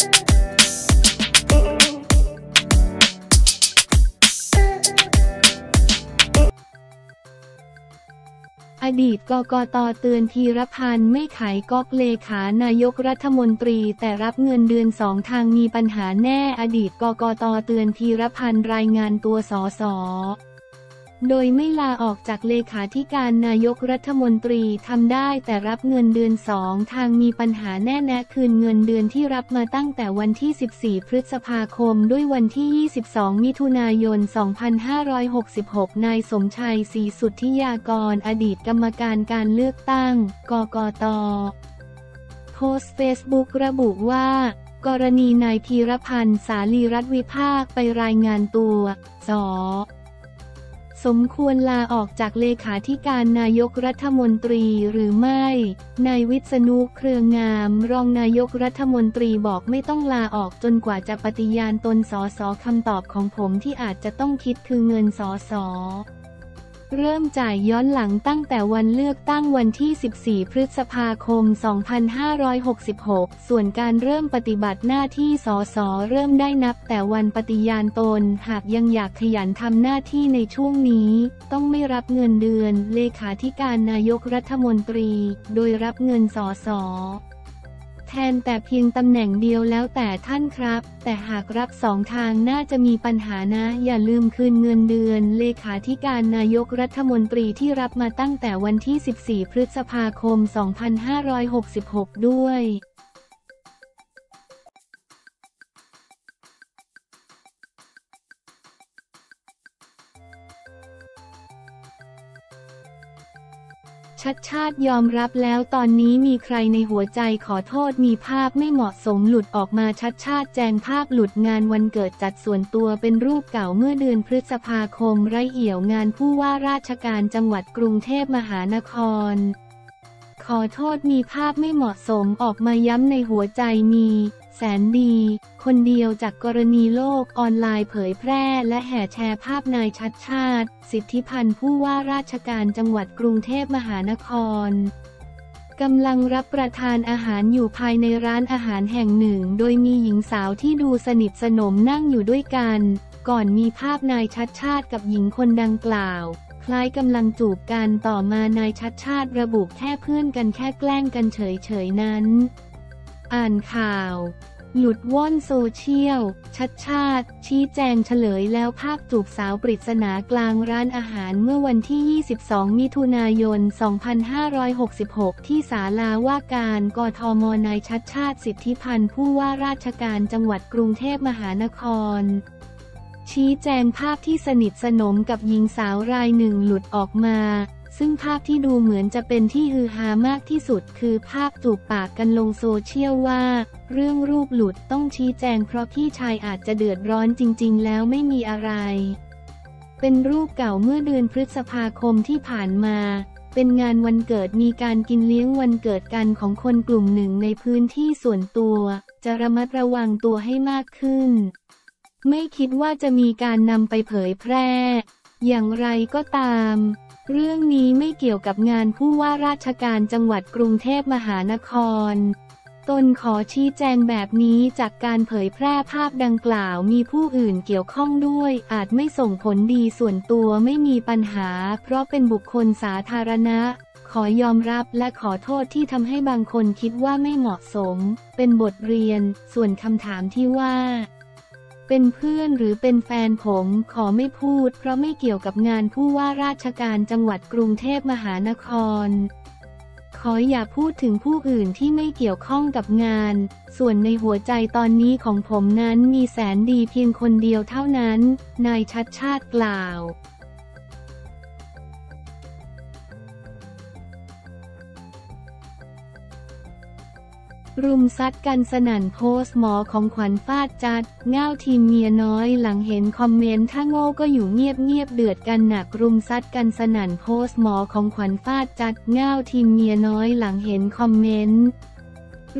อดีตกกตเตือนธีรพันธ์ไม่ขายก๊อกเลขานายกรัฐมนตรีแต่รับเงินเดือนสองทางมีปัญหาแน่อดีตกกตเตือนธีรพันธ์รายงานตัวสอสอ โดยไม่ลาออกจากเลขาธิการนายกรัฐมนตรีทำได้แต่รับเงินเดือนสองทางมีปัญหาแน่แนะคืนเงินเดือนที่รับมาตั้งแต่วันที่ 14 พฤษภาคมด้วยวันที่ 22 มิถุนายน 2566 นายสมชัยศรีสุทธิยากร อดีตกรรมการการเลือกตั้ง กกต โพสต์เฟซบุ๊กระบุว่ากรณีนายพีรพันธ์สาลีรัฐวิภาคไปรายงานตัวส สมควรลาออกจากเลขาธิการนายกรัฐมนตรีหรือไม่ นายวิษณุเครืองาม รองนายกรัฐมนตรีบอกไม่ต้องลาออกจนกว่าจะปฏิญาณตนสอสอคำตอบของผมที่อาจจะต้องคิดคือเงินสอสอ เริ่มจ่ายย้อนหลังตั้งแต่วันเลือกตั้งวันที่ 14 พฤษภาคม 2566 ส่วนการเริ่มปฏิบัติหน้าที่สสเริ่มได้นับแต่วันปฏิญาณตน หากยังอยากขยันทำหน้าที่ในช่วงนี้ ต้องไม่รับเงินเดือน เลขาธิการนายกรัฐมนตรี โดยรับเงินสส แทนแต่เพียงตำแหน่งเดียวแล้วแต่ท่านครับ แต่หากรับสองทางน่าจะมีปัญหานะ อย่าลืมคืนเงินเดือน เลขาธิการนายกรัฐมนตรีที่รับมาตั้งแต่วันที่ 14 พฤษภาคม 2566 ด้วย ชัดชาติยอมรับแล้วตอนนี้มีใครในหัวใจขอโทษมีภาพไม่เหมาะสมหลุดออกมาชัดชาติแจงภาพหลุดงานวันเกิดจัดส่วนตัวเป็นรูปเก่าเมื่อเดือนพฤษภาคมไรเอี่ยวงานผู้ว่าราชการจังหวัดกรุงเทพมหานคร ขอโทษมีภาพไม่เหมาะสมออกมาย้ำในหัวใจมี แสนดี คนเดียวจากกรณีโลกออนไลน์เผยแพร่ และแห่แชร์ภาพนายชัดชาติ สิทธิพันธ์ผู้ว่าราชการจังหวัดกรุงเทพมหานครกำลังรับประทานอาหารอยู่ภายในร้านอาหารแห่งหนึ่ง โดยมีหญิงสาวที่ดูสนิทสนมนั่งอยู่ด้วยกัน ก่อนมีภาพนายชัดชาติกับหญิงคนดังกล่าว คล้ายกำลังจูบกันต่อมานายชัดชาติระบุแค่เพื่อนกันแค่แกล้งกันเฉยๆนั้น อ่านข่าว หลุดว่อนโซเชียล ชัดชาติ ชี้แจงเฉลยแล้วภาพจูบสาวปริศนากลางร้านอาหารเมื่อวันที่ 22 มิถุนายน 2566 ที่ศาลาว่าการกทมนายชัดชาติสิทธิพันธ์ผู้ว่าราชการจังหวัดกรุงเทพมหานครชี้แจงภาพที่สนิทสนมกับหญิงสาวรายหนึ่งหลุดออกมา ซึ่งภาพที่ดูเหมือนจะเป็นที่ฮือฮามากที่สุด คือภาพจูบปากกันลงโซเชียลว่า เรื่องรูปหลุดต้องชี้แจงเพราะพี่ชายอาจจะเดือดร้อนจริง ๆ แล้วไม่มีอะไร เป็นรูปเก่าเมื่อเดือนพฤษภาคมที่ผ่านมา เป็นงานวันเกิดมีการกินเลี้ยงวันเกิดกันของคนกลุ่มหนึ่งในพื้นที่ส่วนตัว จะระมัดระวังตัวให้มากขึ้น ไม่คิดว่าจะมีการนำไปเผยแพร่ อย่างไรก็ตาม เรื่องนี้ไม่เกี่ยวกับงานผู้ว่าราชการจังหวัดกรุงเทพมหานคร ตนขอชี้แจงแบบนี้จากการเผยแพร่ภาพดังกล่าวมีผู้อื่นเกี่ยวข้องด้วย อาจไม่ส่งผลดีส่วนตัวไม่มีปัญหา เพราะเป็นบุคคลสาธารณะ ขอยอมรับและขอโทษที่ทำให้บางคนคิดว่าไม่เหมาะสม เป็นบทเรียน ส่วนคำถามที่ว่า เป็นเพื่อนหรือเป็นแฟนผมขอไม่พูด เพราะไม่เกี่ยวกับงานผู้ว่าราชการจังหวัดกรุงเทพมหานคร ขออย่าพูดถึงผู้อื่นที่ไม่เกี่ยวข้องกับงาน ส่วนในหัวใจตอนนี้ของผมนั้นมีแสนดีเพียงคนเดียวเท่านั้น นายชัดชาติกล่าว รุมซัดกันสนั่นโพสหมอของขวัญฟาดจัดเง่าทีมเมียน้อยหลังเห็นคอมเมนต์ถ้าโง่ก็อยู่เงียบเงียบเดือดกันหนักรุมซัดกันสนั่นโพสหมอของขวัญฟาดจัดเง่าทีมเมียน้อยหลังเห็นคอมเมนต์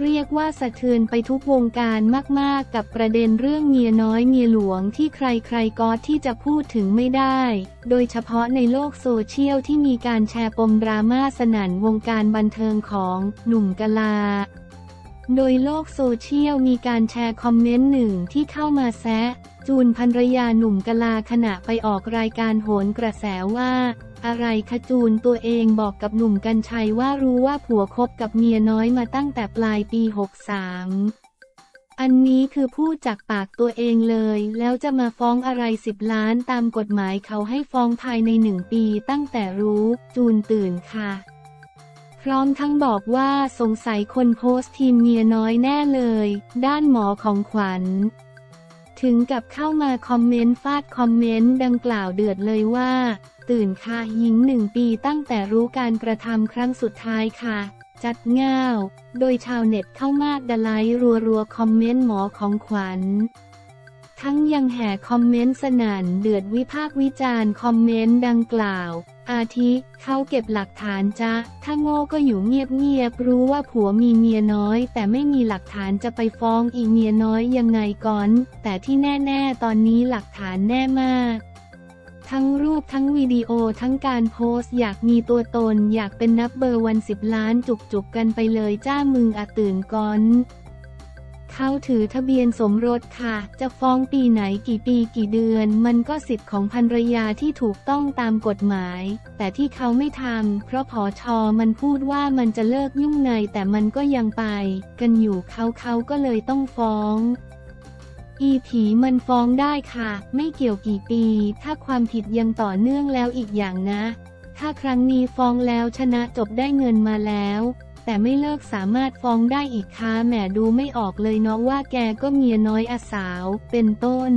เรียกว่าสะเทือนไปทุกวงการมากๆ กับประเด็นเรื่องเมียน้อยเมียหลวงที่ใครๆก็ที่จะพูดถึงไม่ได้ โดยเฉพาะในโลกโซเชียลที่มีการแชร์ปมดราม่าสนั่นวงการบันเทิงของหนุ่มกะลา โดยโลกโซเชียลมีการแชร์คอมเมนต์หนึ่งที่เข้ามาแซะ จูนภรรยาหนุ่มกะลาขณะไปออกรายการโหนกระแสว่า อะไรคะจูนตัวเองบอกกับหนุ่มกรรชัยว่ารู้ว่าผัวคบกับเมียน้อยมาตั้งแต่ปลายปี 63 อันนี้คือพูดจากปากตัวเองเลย แล้วจะมาฟ้องอะไรสิบล้านตามกฎหมายเขาให้ฟ้องภายในหนึ่งปีตั้งแต่รู้ จูนตื่นค่ะ พร้อมทั้งบอกว่าสงสัยคนโพสต์ทีมเมียน้อยแน่เลย ด้านหมอของขวัญ ถึงกับเข้ามาคอมเมนต์ฟาดคอมเมนต์ดังกล่าวเดือดเลยว่า ตื่นค่ะหญิงหนึ่งปีตั้งแต่รู้การกระทำครั้งสุดท้ายค่ะ จัดง่าว โดยชาวเน็ตเข้ามากดไลค์รัวๆคอมเมนต์หมอของขวัญทั้งยังแห่คอมเมนต์สนั่นเดือดวิพากษ์วิจารณ์คอมเมนต์ดังกล่าวอาทิเขาเก็บหลักฐานจ้ะถ้าโง่ก็อยู่เงียบๆรู้ว่าผัวมีเมียน้อย แต่ไม่มีหลักฐานจะไปฟ้องอีเมียน้อยยังไงก่อน แต่ที่แน่ๆตอนนี้หลักฐานแน่มาก ทั้งรูปทั้งวิดีโอทั้งการโพสต์อยากมีตัวตนอยากเป็นนับเบอร์วันสิบล้านจุกๆกันไปเลยจ้ามึงอะตื่นก่อน เขาถือทะเบียนสมรสค่ะ จะฟ้องปีไหนกี่ปีกี่เดือน มันก็สิทธิ์ของภรรยาที่ถูกต้องตามกฎหมาย แต่ที่เขาไม่ทำเพราะผอชอมันพูดว่ามันจะเลิกยุ่งในแต่มันก็ยังไป กันอยู่เขาเขาก็เลยต้องฟ้องอีผีมันฟ้องได้ค่ะ ไม่เกี่ยวกี่ปี ถ้าความผิดยังต่อเนื่องแล้วอีกอย่างนะ ถ้าครั้งนี้ฟ้องแล้วชนะจบได้เงินมาแล้ว แต่ไม่เลิกสามารถฟ้องได้อีกค่ะแหมดูไม่ออกเลยเนาะว่าแกก็เมียน้อยอาสาว เป็นต้น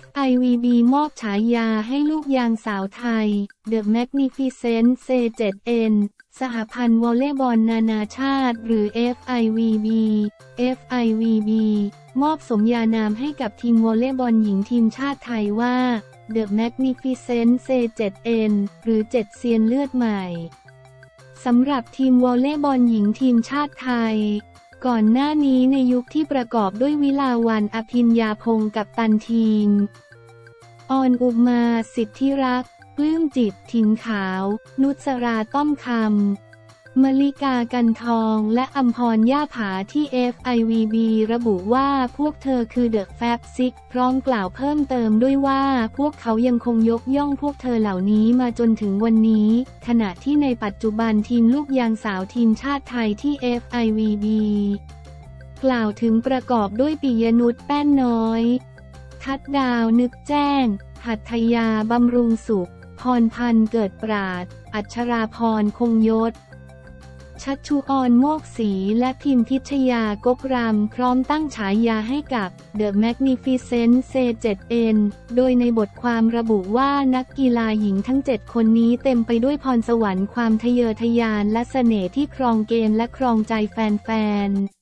FIVB มอบฉายาให้ลูกยางสาวไทย The Magnificent C7N สหพันธ์วอลเลย์บอลนานาชาติ หรือ FIVB FIVB มอบสมญานามให้กับทีมวอลเลย์บอลหญิงทีมชาติไทยว่า The Magnificent C7N หรือเจ็ดเซียนเลือดใหม่สำหรับทีมวอลเลย์บอลหญิงทีมชาติไทย ก่อนหน้านี้ในยุคที่ประกอบด้วยวิลาวันอภินยาพงศ์กับตันทีม ออนอุมา สิทธิรัก ปลื้มจิตถิ่นขาว นุสราต้อมคำมลิกากันทองและอัมพรย่าผาที่ FIVB ระบุว่าพวกเธอคือเดอะแฟบซิกพร้อมกล่าวเพิ่มเติมด้วยว่าพวกเขายังคงยกย่องพวกเธอเหล่านี้มาจนถึงวันนี้ ขณะที่ในปัจจุบันทีมลูกยางสาวทีมชาติไทยที่ FIVB กล่าวถึงประกอบด้วยปิยนุชแป้นน้อย ทัดดาวนึกแจ้ง หัตถยาบำรุงสุข พรพันธ์เกิดปราด อัชราพรคงยศ ชัชชุออนโมกศรีและพิมพิชยากกรำพร้อมตั้งฉายาให้กับ The Magnificent C7N โดยในบทความระบุว่านักกีฬาหญิงทั้ง 7 คนนี้เต็มไปด้วยพรสวรรค์ความทะเยอทะยานและเสน่ห์ที่ครองเกมและครองใจแฟนๆ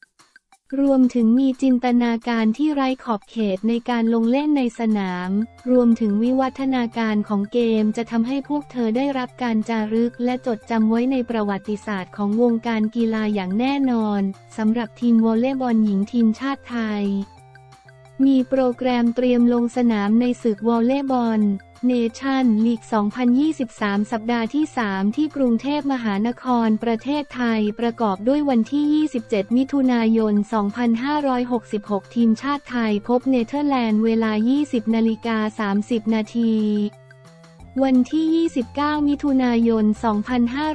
รวมถึงมีจินตนาการที่ไร้ขอบเขตในการลงเล่นในสนาม รวมถึงวิวัฒนาการของเกมจะทำให้พวกเธอได้รับการจารึกและจดจำไว้ในประวัติศาสตร์ของวงการกีฬาอย่างแน่นอนสำหรับทีมวอลเลย์บอลหญิงทีมชาติไทย มีโปรแกรมเตรียมลงสนามในศึกวอลเลย์บอล เนชั่นลีก 2023 สัปดาห์ที่ 3 ที่กรุงเทพมหานครประเทศไทยประกอบด้วยวันที่ 27 มิถุนายน 2566 ทีมชาติไทยพบเนเธอร์แลนด์เวลา 20นาฬิกา30 นาที วันที่ 29 มิถุนายน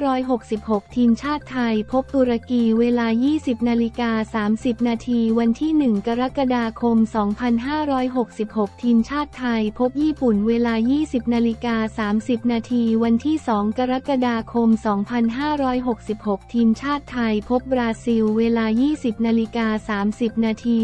2566 ทีมชาติไทยพบตุรกีเวลา 20 นาฬิกา 30 นาที วันที่ 1 กรกฎาคม 2566 ทีมชาติไทยพบญี่ปุ่นเวลา 20 นาฬิกา 30 นาที วันที่ 2 กรกฎาคม 2566 ทีมชาติไทยพบบราซิล เวลา 20 นาฬิกา 30 นาที